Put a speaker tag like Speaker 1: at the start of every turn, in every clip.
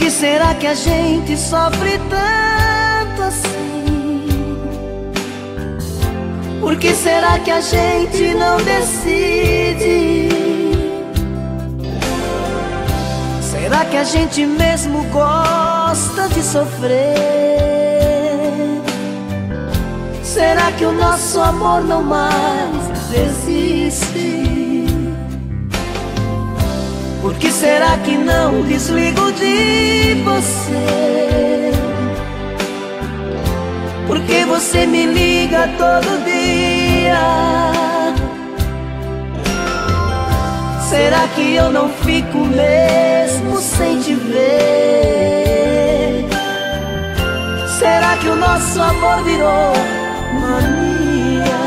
Speaker 1: que será que a gente sofre tanto assim? Por que será que a gente não decide? Será que a gente mesmo gosta de sofrer? Será que o nosso amor não mais existe? Por que será que não desligo de você? Porque você me liga todo dia. Será que eu não fico mesmo sem te ver? Será que o nosso amor virou mania?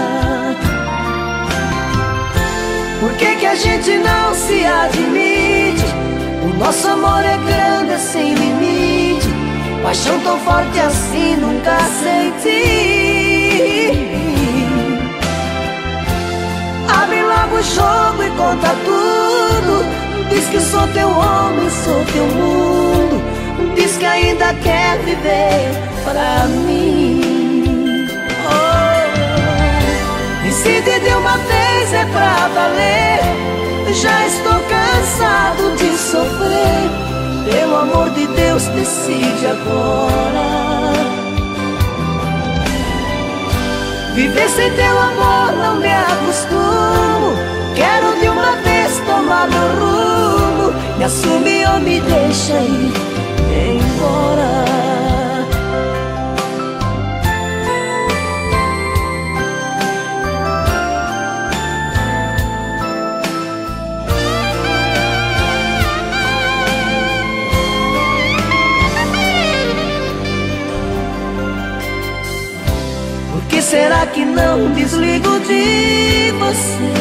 Speaker 1: Por que, que a gente não se admite? Nosso amor é grande, é sem limite. Paixão tão forte assim nunca senti. Abre logo o jogo e conta tudo. Diz que sou teu homem, sou teu mundo. Diz que ainda quer viver pra mim. Deus, decide agora. Viver sem teu amor não me acostumo. Quero de uma vez tomar meu rumo. Me assume ou me deixa ir será que não desligo de você?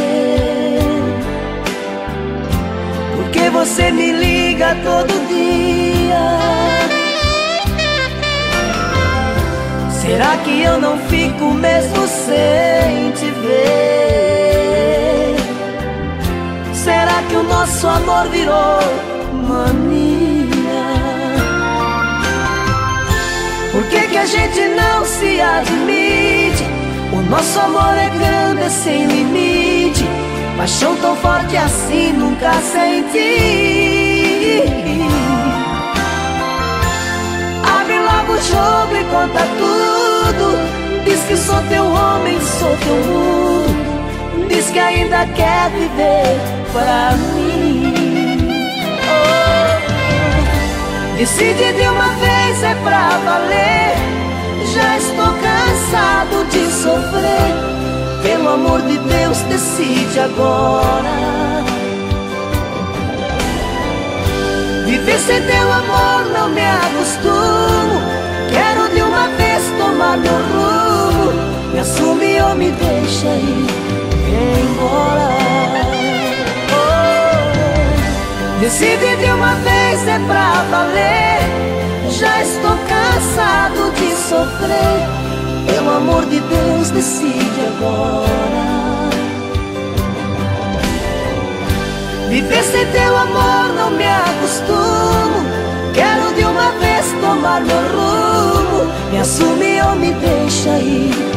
Speaker 1: Porque você me liga todo dia. Será que eu não fico mesmo sem te ver? Será que o nosso amor virou mania? Por que, que a gente não se admite? Nosso amor é grande, é sem limite. Paixão tão forte assim nunca senti. Abre logo o jogo e conta tudo. Diz que sou teu homem, sou teu mundo. Diz que ainda quer viver pra mim. Oh. Decide de uma vez é pra valer. Já estou cansado de sofrer. Pelo amor de Deus, decide agora. Viver sem teu amor não me acostumo. Quero de uma vez tomar meu rumo. Me assume ou me deixa ir embora. Oh, decide de uma vez é pra valer. Já estou cansado de sofrer. Pelo amor de Deus, decide agora. Viver sem teu amor não me acostumo. Quero de uma vez tomar meu rumo. Me assume ou me deixa ir